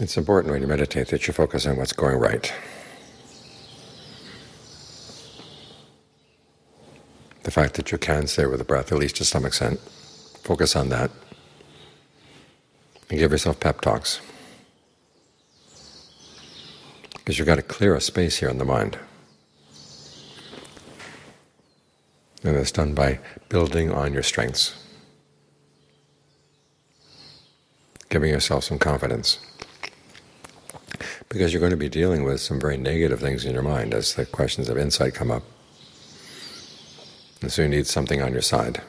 It's important when you meditate that you focus on what's going right. The fact that you can stay with the breath, at least to some extent, focus on that, and give yourself pep talks. Because you've got to clear a space here in the mind. And it's done by building on your strengths, giving yourself some confidence. Because you're going to be dealing with some very negative things in your mind as the questions of insight come up. And so you need something on your side.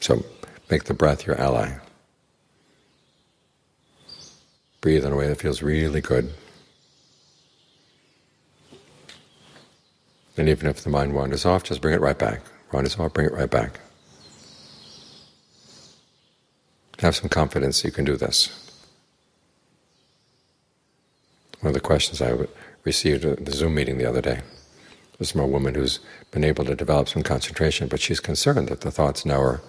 So make the breath your ally. Breathe in a way that feels really good. And even if the mind wanders off, just bring it right back. Wanders off, bring it right back. Have some confidence you can do this. One of the questions I received at the Zoom meeting the other day was from a woman who's been able to develop some concentration, but she's concerned that the thoughts now are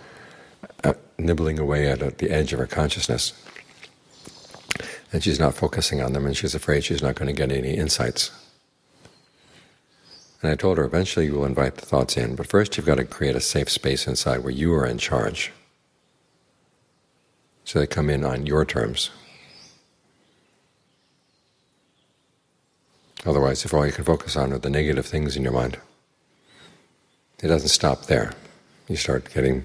uh, nibbling away at the edge of her consciousness. And she's not focusing on them, and she's afraid she's not going to get any insights. And I told her, eventually you will invite the thoughts in, but first you've got to create a safe space inside where you are in charge. So they come in on your terms. Otherwise, if all you can focus on are the negative things in your mind, it doesn't stop there. You start getting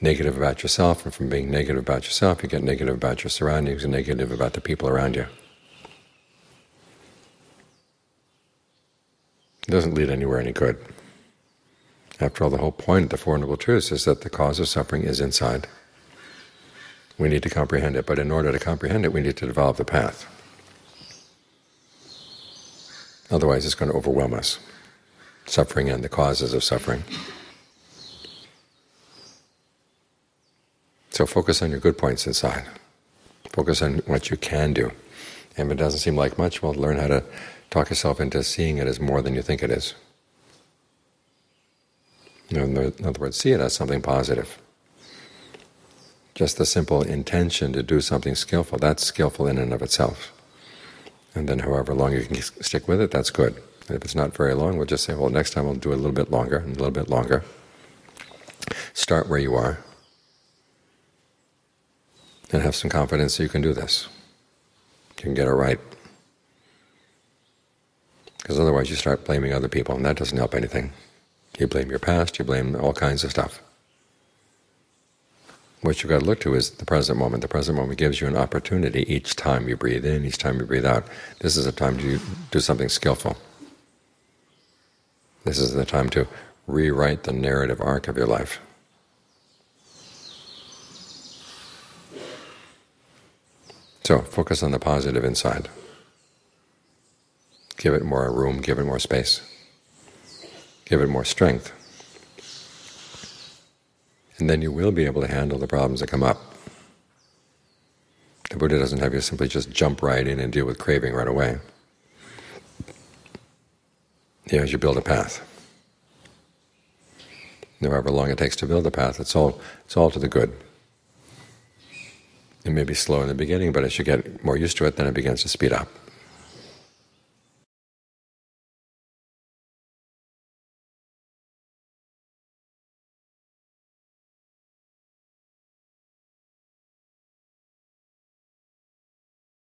negative about yourself, and from being negative about yourself, you get negative about your surroundings and negative about the people around you. It doesn't lead anywhere any good. After all, the whole point of the Four Noble Truths is that the cause of suffering is inside. We need to comprehend it, but in order to comprehend it, we need to develop the path. Otherwise it's going to overwhelm us, suffering and the causes of suffering. So focus on your good points inside. Focus on what you can do. And if it doesn't seem like much, well, learn how to talk yourself into seeing it as more than you think it is. In other words, see it as something positive. Just the simple intention to do something skillful, that's skillful in and of itself. And then however long you can stick with it, that's good. And if it's not very long, we'll just say, well, next time we'll do a little bit longer and a little bit longer. Start where you are and have some confidence that you can do this. You can get it right. Because otherwise you start blaming other people, and that doesn't help anything. You blame your past, you blame all kinds of stuff. What you've got to look to is the present moment. The present moment gives you an opportunity each time you breathe in, each time you breathe out. This is a time to do something skillful. This is the time to rewrite the narrative arc of your life. So focus on the positive inside. Give it more room, give it more space, give it more strength and then you will be able to handle the problems that come up. The Buddha doesn't have you simply just jump right in and deal with craving right away. He has you build a path. However long it takes to build a path, it's all it's all to the good. It may be slow in the beginning, but as you get more used to it, then it begins to speed up.